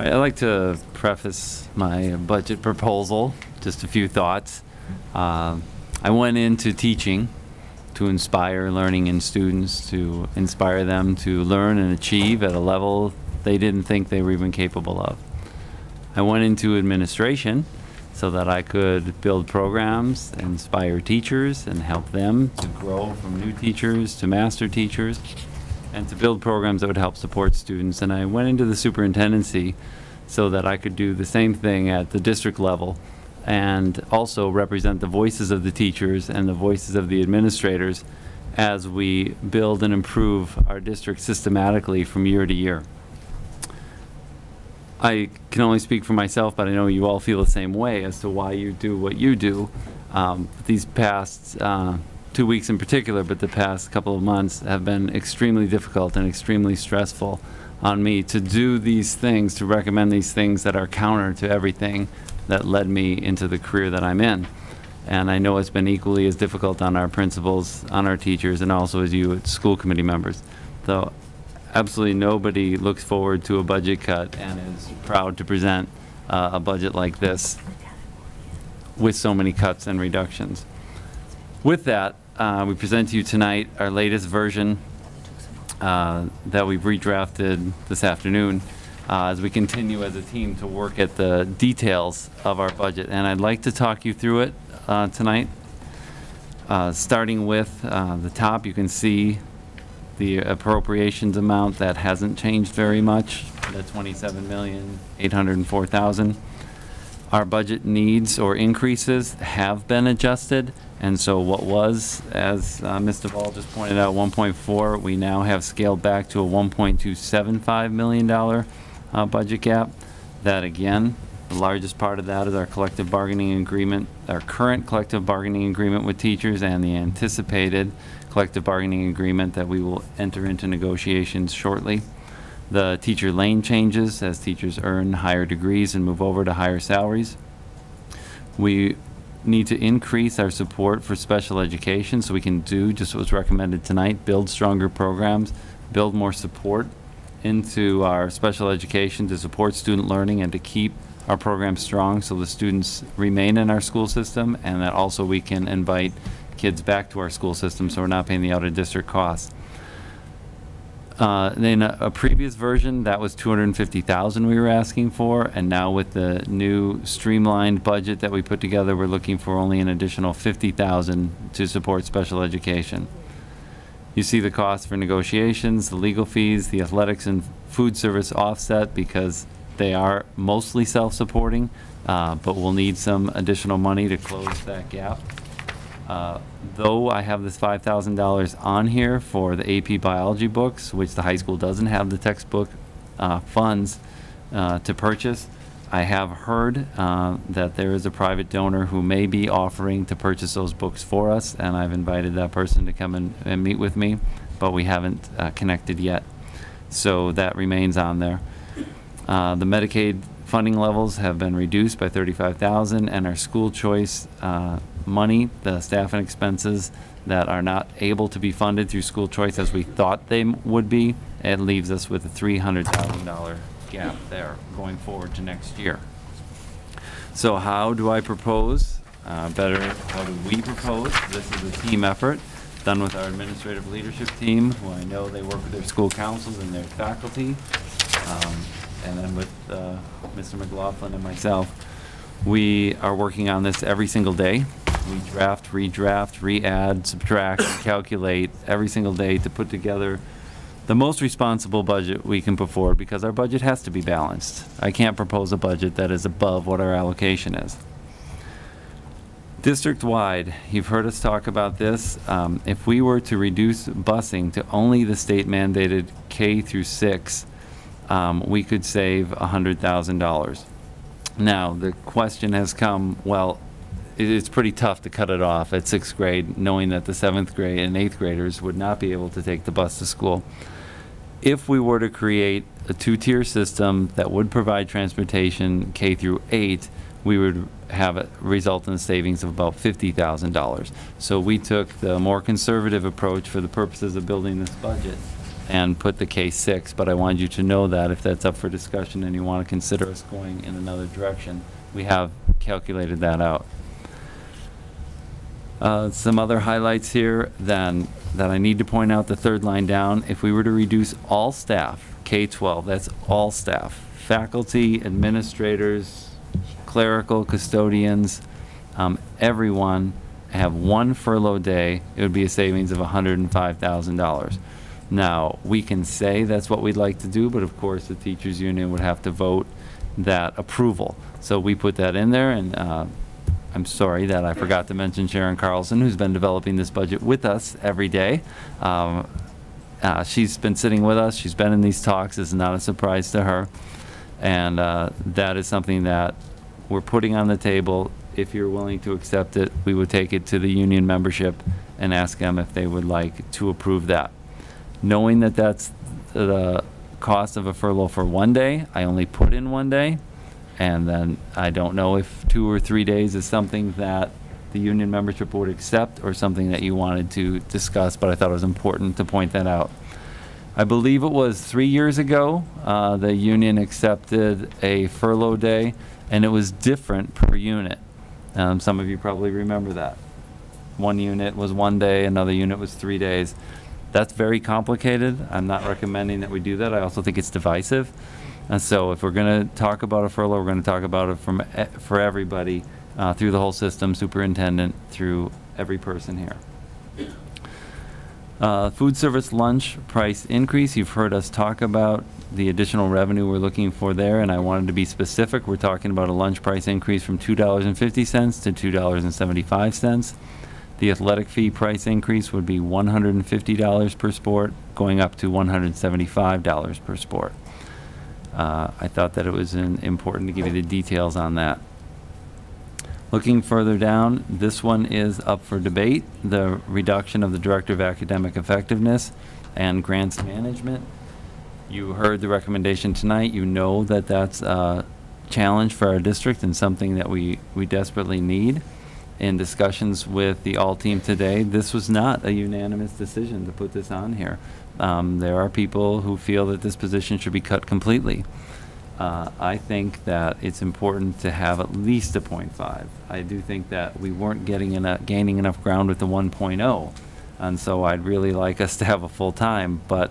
I'd like to preface my budget proposal, just a few thoughts. Uh, I went into teaching to inspire learning in students, to inspire them to learn and achieve at a level they didn't think they were even capable of. I went into administration so that I could build programs, inspire teachers, and help them to grow from new teachers to master teachers, and to build programs that would help support students. And I went into the superintendency so that I could do the same thing at the district level and also represent the voices of the teachers and the voices of the administrators as we build and improve our district systematically from year to year. I can only speak for myself, but I know you all feel the same way as to why you do what you do. Um, these past uh, two weeks in particular, but the past couple of months have been extremely difficult and extremely stressful on me to do these things, to recommend these things that are counter to everything that led me into the career that I'm in. And I know it's been equally as difficult on our principals, on our teachers, and also as you school committee members. So absolutely nobody looks forward to a budget cut and is proud to present uh, a budget like this with so many cuts and reductions. With that, uh, we present to you tonight our latest version uh, that we've redrafted this afternoon uh, as we continue as a team to work at the details of our budget. And I'd like to talk you through it uh, tonight. Uh, starting with uh, the top, you can see the appropriations amount that hasn't changed very much, the 27,804,000. Our budget needs or increases have been adjusted, and so what was, as uh, Mr. Ball just pointed out, 1.4, we now have scaled back to a 1.275 million dollar uh, budget gap. That again, the largest part of that is our collective bargaining agreement, our current collective bargaining agreement with teachers and the anticipated collective bargaining agreement that we will enter into negotiations shortly. The teacher lane changes as teachers earn higher degrees and move over to higher salaries. We need to increase our support for special education so we can do just what was recommended tonight, build stronger programs, build more support into our special education to support student learning and to keep our programs strong so the students remain in our school system and that also we can invite kids back to our school system so we're not paying the out-of-district costs. Uh, in a, a, previous version, that was 250,000 we were asking for, and now with the new streamlined budget that we put together, we're looking for only an additional 50,000 to support special education. You see the cost for negotiations, the legal fees, the athletics and food service offset because they are mostly self-supporting, uh, but we'll need some additional money to close that gap. Uh, though I have this $5,000 on here for the AP biology books, which the high school doesn't have the textbook uh, funds uh, to purchase, I have heard uh, that there is a private donor who may be offering to purchase those books for us, and I've invited that person to come and, and meet with me, but we haven't uh, connected yet. So that remains on there. The Medicaid funding levels have been reduced by 35,000 and our school choice uh, money, the staff and expenses that are not able to be funded through school choice as we thought they would be, it leaves us with a $300,000 gap there going forward to next year. So how do I propose? Uh, better, how do we propose? This is a team effort done with our administrative leadership team, who I know they work with their school councils and their faculty, um, and then with uh, Mr. McLaughlin and myself. We are working on this every single day. We draft, redraft, re-add, subtract, calculate every single day to put together the most responsible budget we can put forward because our budget has to be balanced. I can't propose a budget that is above what our allocation is. District-wide, you've heard us talk about this. Um, if we were to reduce busing to only the state mandated K through six, um, we could save $100,000. Now, the question has come, well, it's pretty tough to cut it off at sixth grade, knowing that the seventh grade and eighth graders would not be able to take the bus to school. If we were to create a two-tier system that would provide transportation K through eight, we would have a result in savings of about $50,000. So we took the more conservative approach for the purposes of building this budget and put the K-6, but I wanted you to know that if that's up for discussion and you want to consider us going in another direction, we have calculated that out. Uh, Some other highlights here then, that I need to point out, the third line down, if we were to reduce all staff, K-12, that's all staff, faculty, administrators, clerical, custodians, um, everyone, have one furlough day, it would be a savings of $105,000. Now, we can say that's what we'd like to do, but of course, the teachers' union would have to vote that approval. So we put that in there, and uh, I'm sorry that I forgot to mention Sharon Carlson, who's been developing this budget with us every day. Um, uh, She's been sitting with us, she's been in these talks, it's not a surprise to her. And uh, that is something that we're putting on the table. If you're willing to accept it, we would take it to the union membership and ask them if they would like to approve that. Knowing that that's the cost of a furlough for one day, I only put in one day. And then I don't know if two or three days is something that the union membership would accept or something that you wanted to discuss, but I thought it was important to point that out. I believe it was three years ago, uh, the union accepted a furlough day, and it was different per unit. Um, some of you probably remember that. One unit was one day, another unit was three days. That's very complicated. I'm not recommending that we do that. I also think it's divisive. And so if we're going to talk about a furlough, we're going to talk about it from, for everybody, uh, through the whole system, superintendent, through every person here. Uh, Food service lunch price increase, you've heard us talk about the additional revenue we're looking for there, and I wanted to be specific. We're talking about a lunch price increase from $2.50 to $2.75. The athletic fee price increase would be $150 per sport, going up to $175 per sport. Uh, I thought that it was important to give you the details on that. Looking further down, this one is up for debate, the reduction of the Director of Academic Effectiveness and Grants Management. You heard the recommendation tonight, you know that that's a challenge for our district and something that we, we desperately need. In discussions with the all-team today, this was not a unanimous decision to put this on here. Um, There are people who feel that this position should be cut completely. Uh, I think that it's important to have at least a .5. I do think that we weren't getting enough, gaining enough ground with the 1.0. And so I'd really like us to have a full-time, but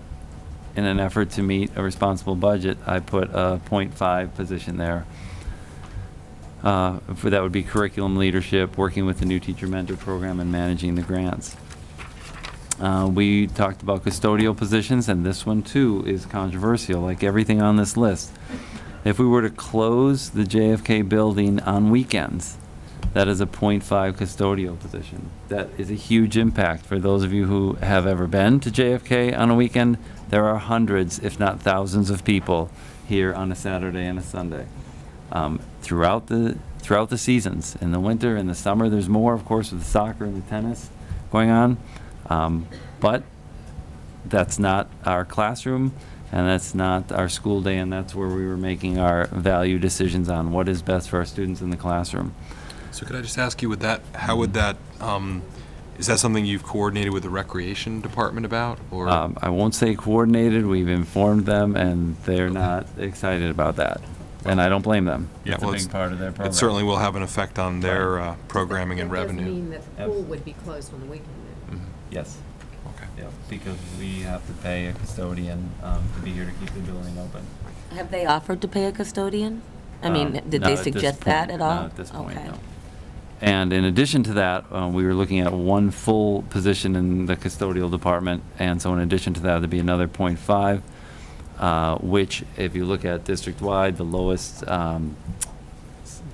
in an effort to meet a responsible budget, I put a .5 position there. Uh, For, that would be curriculum leadership, working with the new teacher mentor program and managing the grants. Uh, We talked about custodial positions, and this one too is controversial, like everything on this list. If we were to close the JFK building on weekends, that is a .5 custodial position. That is a huge impact for those of you who have ever been to JFK on a weekend. There are hundreds, if not thousands, of people here on a Saturday and a Sunday. Um, Throughout the, throughout the seasons, in the winter, in the summer, there's more, of course, with the soccer and the tennis going on. Um, But that's not our classroom, and that's not our school day, and that's where we were making our value decisions on what is best for our students in the classroom. So could I just ask you, with that, how would that, um, is that something you've coordinated with the recreation department about, or? Um, I won't say coordinated, we've informed them, and they're not excited about that. And I don't blame them. Yeah, It's a well, big it's- part of their program. It certainly will have an effect on their uh, programming and It does revenue. mean that the pool would be closed on the weekend then. Mhm. Yes, Okay. yeah, because we have to pay a custodian um, to be here to keep the building open. Have they offered to pay a custodian? I Um, mean, did not they at this suggest that point, at all? Not at this point, Okay. no. And in addition to that, uh, we were looking at one full position in the custodial department, and so in addition to that, there'd be another .5, uh, which, if you look at district-wide, the lowest um,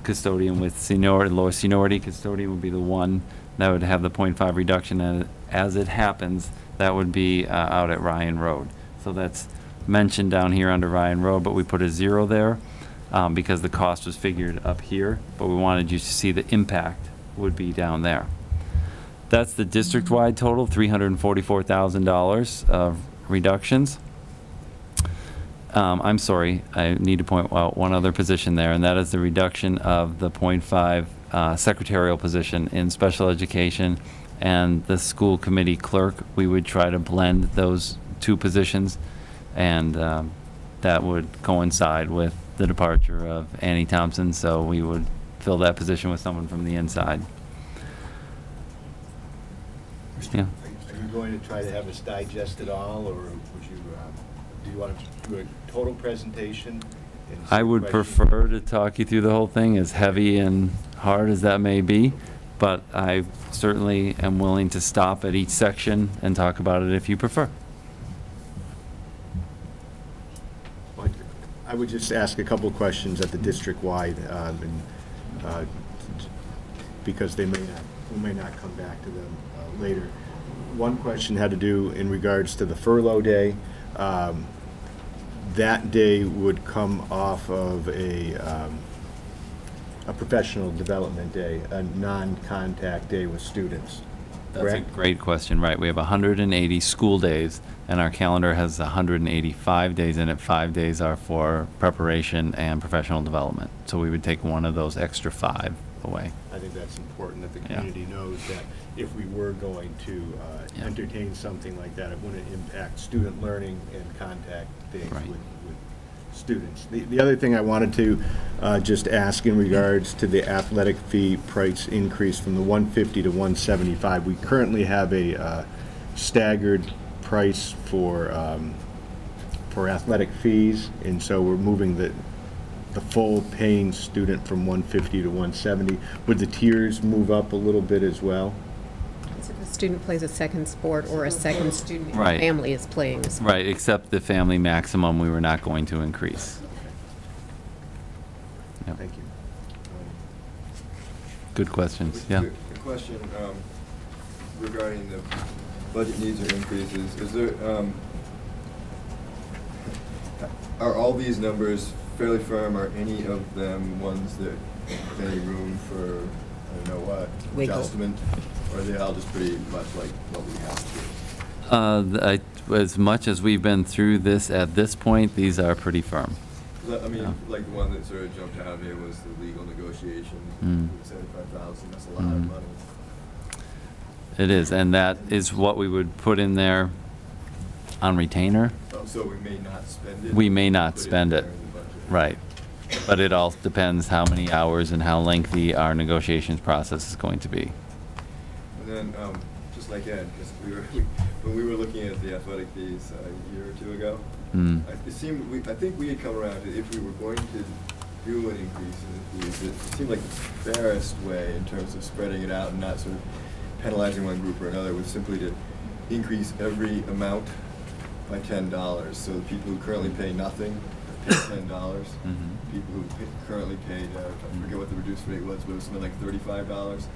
custodian with seniority, lowest seniority custodian would be the one that would have the .5 reduction, and as it happens, that would be uh, out at Ryan Road. So that's mentioned down here under Ryan Road, but we put a zero there um, because the cost was figured up here, but we wanted you to see the impact would be down there. That's the district-wide total, $344,000 of reductions. Um, I'm sorry, I need to point out one other position there, and that is the reduction of the .5 uh, secretarial position in special education and the school committee clerk. We would try to blend those two positions, and um, that would coincide with the departure of Annie Thompson, so we would fill that position with someone from the inside. Yeah. Are you going to try to have us digest it all, or would you, um, do you want to do a total presentation? I would questions? prefer to talk you through the whole thing, as heavy and hard as that may be, but I certainly am willing to stop at each section and talk about it if you prefer. I would just ask a couple of questions at the district-wide, um, and, uh, because they may not, we may not come back to them uh, later. One question had to do in regards to the furlough day. Um, That day would come off of a, um, a professional development day, a non-contact day with students, That's a correct? great question, right. We have 180 school days, and our calendar has 185 days in it. Five days are for preparation and professional development. So we would take one of those extra five away. I think that's important that the Yeah. community knows that if we were going to uh, Yeah. entertain something like that, it wouldn't impact student learning and contact days Right. with, with students. The, the other thing I wanted to uh, just ask in regards to the athletic fee price increase from the 150 to 175, we currently have a uh, staggered price for, um, for athletic fees, and so we're moving the, the full paying student from 150 to 170. Would the tiers move up a little bit as well? So if a student plays a second sport or a second student Right. family is playing a sport. Right, except the family maximum, we were not going to increase. Yep. Thank you. Good questions, yeah. A question um, regarding the budget needs or increases. Is there, um, are all these numbers fairly firm? Are any of them ones that have any room for, I don't know what, Wiggle. adjustment? Or are they all just pretty much like what we have to Uh, I- As much as we've been through this at this point, these are pretty firm. I mean, Yeah. like the one that sort of jumped out of me was the legal negotiations, Mm. seventy-five thousand, that's a lot Mm. of money. It is, and that is what we would put in there on retainer. Um, So we may not spend it? We may not spend there it. In the budget. Right. But it all depends how many hours and how lengthy our negotiations process is going to be. And then, um, just like Ed, because we were, when we were looking at the athletic fees a year or two ago, Mm. I- it seemed, we, I think we had come around to if we were going to do an increase in the fees, it seemed like the fairest way in terms of spreading it out and not sort of penalizing one group or another was simply to increase every amount by ten dollars. So the people who currently pay nothing pay ten dollars. Mhm. People who pay- currently paid, uh, I forget what the reduced rate was, but it was something like thirty-five dollars,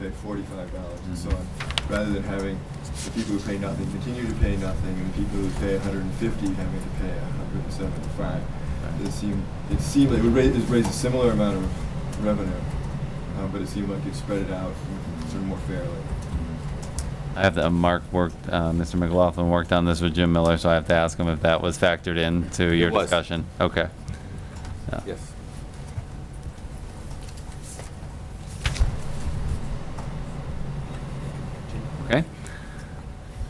pay forty-five dollars and so Mhm. on. Rather than having the people who pay nothing continue to pay nothing and the people who pay hundred and fifty having to pay hundred and seventy-five. Right. It seemed, it seemed, like it would raise, it raised a similar amount of revenue, uh, but it seemed like it spread it out sort of more fairly. I have, to- Mark worked, uh, Mr. McLaughlin worked on this with Jim Miller, so I have to ask him if that was factored into your was. discussion. Okay. Yeah. Yes. Okay.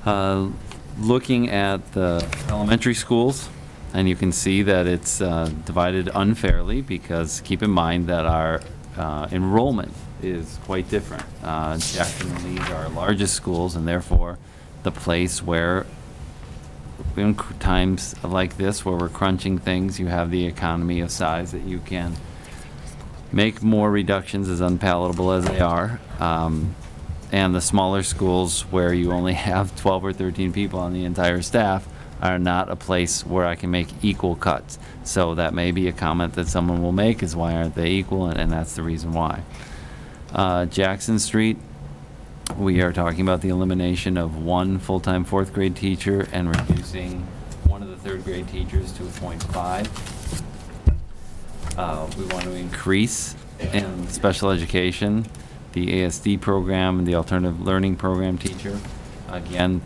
Uh, Looking at the elementary schools, and you can see that it's uh, divided unfairly, because keep in mind that our uh, enrollment is quite different. Uh, Jackson and Leeds are our largest schools, and therefore, the place where, in times like this, where we're crunching things, you have the economy of size that you can make more reductions, as unpalatable as they are. Um, And the smaller schools where you only have 12 or 13 people on the entire staff are not a place where I can make equal cuts. So that may be a comment that someone will make, is why aren't they equal, and and that's the reason why. Uh, Jackson Street, we are talking about the elimination of one full-time fourth grade teacher and reducing one of the third grade teachers to a point five. Uh, We want to increase in special education, the ASD program, and the alternative learning program teacher. Again,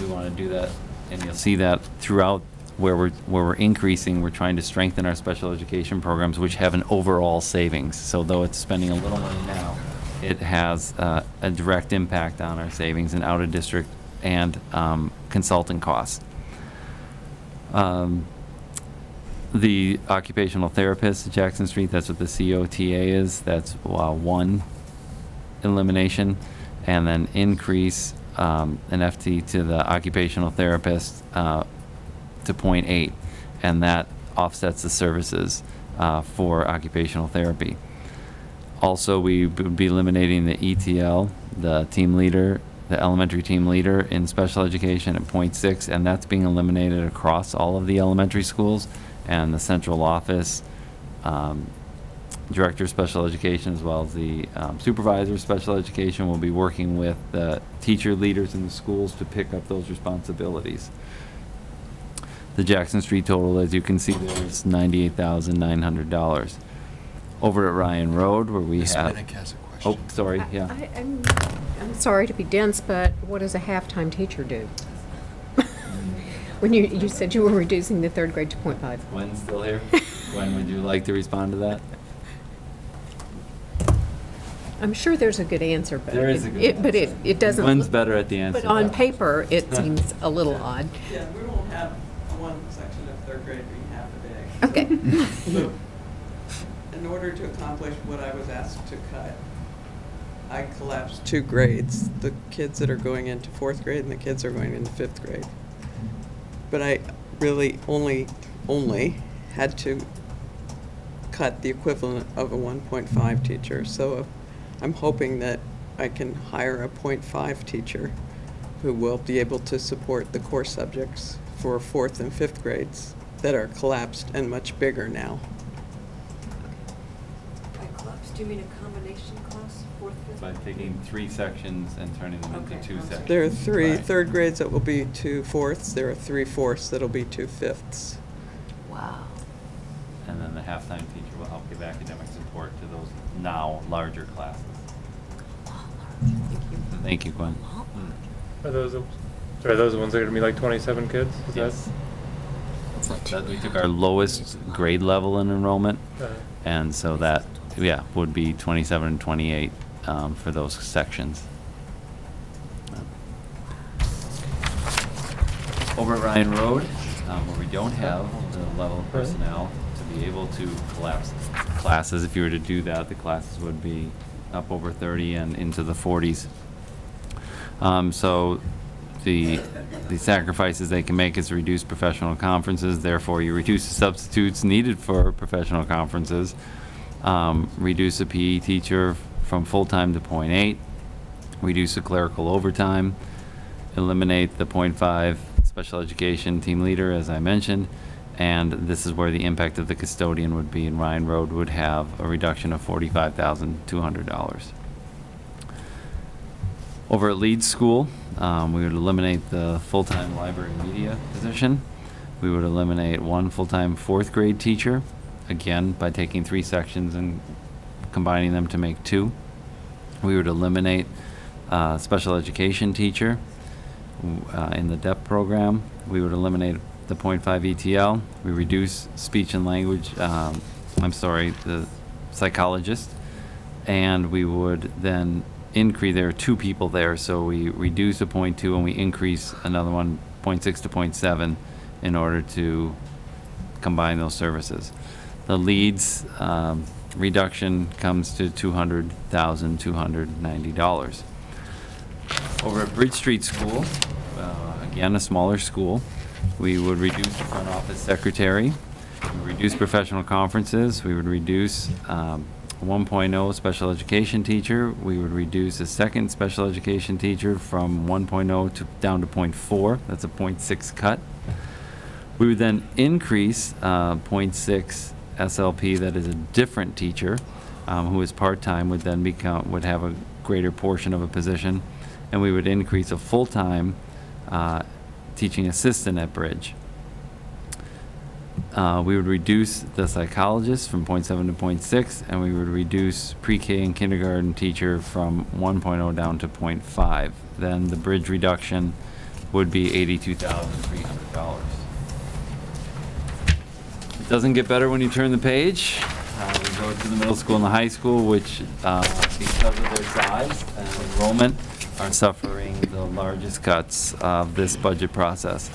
we want to do that, and you'll see that throughout where we're, where we're increasing, we're trying to strengthen our special education programs, which have an overall savings. So though it's spending a little money now, it has uh, a direct impact on our savings and out-of-district and um, consulting costs. Um, The occupational therapist at Jackson Street, that's what the COTA is, that's uh, one elimination, and then increase um, an FT to the occupational therapist uh, to .8, and that offsets the services uh, for occupational therapy. Also, we would be eliminating the ETL, the team leader, the elementary team leader in special education at point six, and that's being eliminated across all of the elementary schools and the central office. Um, director of special education as well as the um, supervisor of special education will be working with the teacher leaders in the schools to pick up those responsibilities. The Jackson Street total, as you can see there, is $98,900. Over at Ryan Road, where we Ms. have. Minnick has a question. Oh, sorry, I- yeah. I- I'm, I'm sorry to be dense, but what does a half-time teacher do? When you, you said you were reducing the third grade to point five. Gwen's still here? Gwen, would you like to respond to that? I'm sure there's a good answer, but. There is it- a good it- But it, it doesn't. Gwen's better at the answer. But on though. paper, it seems a little odd. Yeah, we won't have one section of third grade being half a day. Okay. So, In order to accomplish what I was asked to cut, I collapsed two grades, the kids that are going into fourth grade and the kids are going into fifth grade. But I really only, only had to cut the equivalent of a one point five teacher. So I'm hoping that I can hire a point five teacher who will be able to support the core subjects for fourth and fifth grades that are collapsed and much bigger now. By clubs, do you mean a combination class, fourth, fifth? By taking three sections and turning them into Okay, two I'm sorry. sections. There are three Right. third grades that will be two fourths, there are three fourths that'll be two fifths. Wow. And then the halftime teacher will help give academic support to those now larger classes. Thank you, thank Gwen. Are those, the- sorry, those the ones that are gonna be like twenty-seven kids? Is that- Yes. That's not too That- We took our lowest grade level in enrollment, uh, and so that, yeah, would be 27 and 28 um, for those sections. Over at Ryan Road, um, where we don't have the level of personnel to be able to collapse classes, if you were to do that, the classes would be up over 30 and into the 40s. Um, So the, the sacrifices they can make is reduce professional conferences, therefore you reduce the substitutes needed for professional conferences, um, reduce a PE teacher from full-time to .8, reduce the clerical overtime, eliminate the .5 special education team leader, as I mentioned, and this is where the impact of the custodian would be, and Ryan Road would have a reduction of $45,200. Over at Leeds School, um, we would eliminate the full-time library media position. We would eliminate one full-time fourth grade teacher, again, by taking three sections and combining them to make two. We would eliminate uh, special education teacher uh, in the DEP program. We would eliminate the .5 ETL. We reduce speech and language, um, I'm sorry, the psychologist. And we would then increase, there are two people there, so we reduce a point two and we increase another one, 0.6 to point 0.7 in order to combine those services. The Leeds um, reduction comes to two hundred thousand, two hundred ninety dollars. Over at Bridge Street School, uh, again, a smaller school, we would reduce the front office secretary, reduce professional conferences, we would reduce um, 1.0 special education teacher, we would reduce a second special education teacher from 1.0 to, down to .4, that's a .6 cut. We would then increase uh, .6 SLP, that is a different teacher, um, who is part-time, would then become, would have a greater portion of a position. And we would increase a full-time uh, teaching assistant at Bridge. Uh, We would reduce the psychologist from .7 to .6, and we would reduce pre-K and kindergarten teacher from 1.0 down to .5. Then the Bridge reduction would be $82,300. Doesn't get better when you turn the page. Uh, We go to the middle school and the high school, which, uh, because of their size and enrollment, are suffering the largest cuts of this budget process.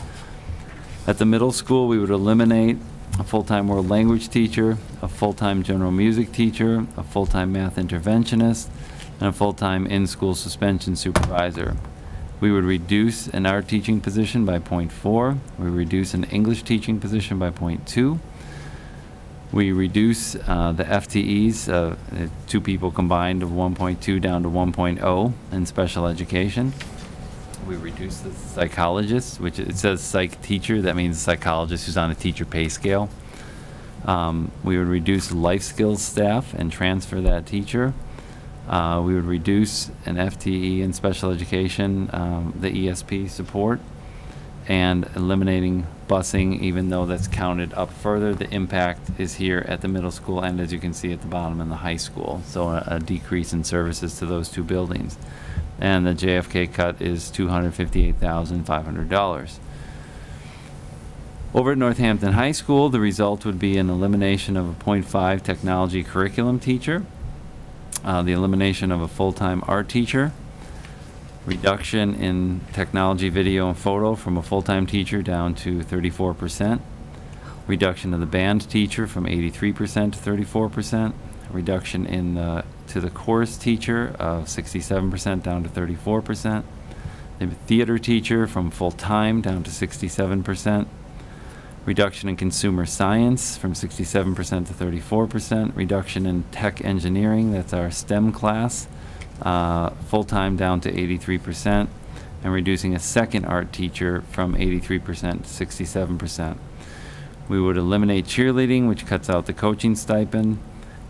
At the middle school, we would eliminate a full-time world language teacher, a full-time general music teacher, a full-time math interventionist, and a full-time in-school suspension supervisor. We would reduce an art teaching position by .4. We reduce an English teaching position by .2. We reduce uh, the FTEs, uh, two people combined of 1.2 down to 1.0 in special education. We reduce the psychologist, which it says psych teacher, that means psychologist who's on a teacher pay scale. Um, We would reduce life skills staff and transfer that teacher. Uh, We would reduce an FTE in special education, um, the ESP support, and eliminating busing, even though that's counted up further. The impact is here at the middle school and, as you can see, at the bottom in the high school. So a a decrease in services to those two buildings. And the JFK cut is $258,500. Over at Northampton High School, the result would be an elimination of a .5 technology curriculum teacher, uh, the elimination of a full-time art teacher, reduction in technology, video, and photo from a full-time teacher down to 34%, reduction of the band teacher from 83% to 34%, reduction in the, to the chorus teacher of 67% down to 34%, the theater teacher from full-time down to 67%, reduction in consumer science from 67% to 34%, reduction in tech engineering, that's our STEM class, uh, full-time down to 83%, and reducing a second art teacher from 83% to 67%. We would eliminate cheerleading, which cuts out the coaching stipend.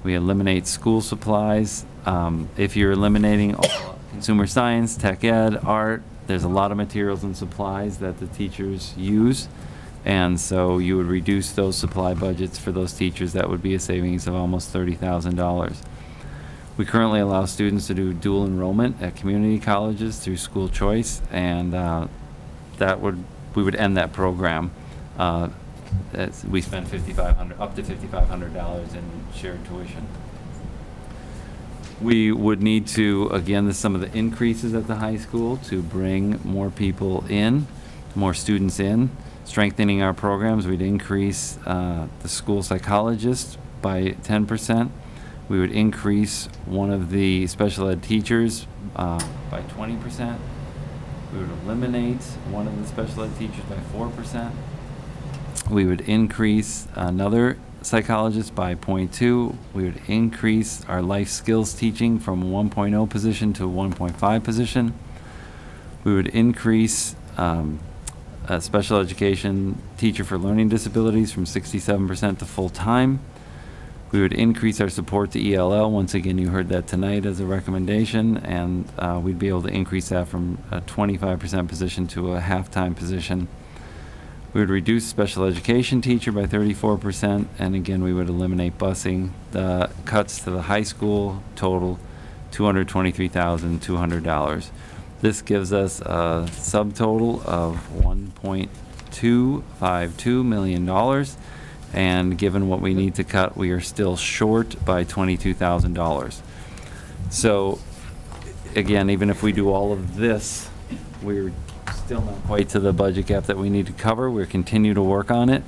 We eliminate school supplies. Um, if you're eliminating all consumer science, tech ed, art, there's a lot of materials and supplies that the teachers use. And so you would reduce those supply budgets for those teachers. That would be a savings of almost $30,000. We currently allow students to do dual enrollment at community colleges through school choice, and uh, that would, we would end that program. Uh, We spend 5,500, up to $5,500 in shared tuition. We would need to, again, some of the increases at the high school to bring more people in, more students in, strengthening our programs. We'd increase uh, the school psychologist by 10%. We would increase one of the special ed teachers uh, by 20%. We would eliminate one of the special ed teachers by 4%. We would increase another psychologist by .2. We would increase our life skills teaching from 1.0 position to 1.5 position. We would increase um, a special education teacher for learning disabilities from 67% to full-time. We would increase our support to ELL. Once again, you heard that tonight as a recommendation, and uh, we'd be able to increase that from a 25% position to a half-time position. We would reduce special education teacher by 34%, and again, we would eliminate busing. The cuts to the high school total $223,200. This gives us a subtotal of $1.252 million, and given what we need to cut, we are still short by $22,000. So, again, even if we do all of this, we're still not quite to the budget gap that we need to cover. We'll continue to work on it.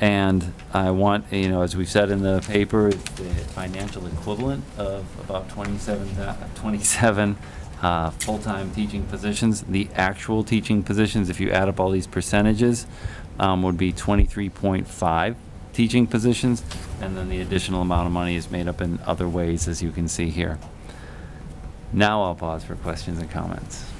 And I want, you know, as we've said in the paper, it's the financial equivalent of about 27, thou- 27 uh, full-time teaching positions. The actual teaching positions, if you add up all these percentages, um, would be 23.5 teaching positions. And then the additional amount of money is made up in other ways, as you can see here. Now I'll pause for questions and comments.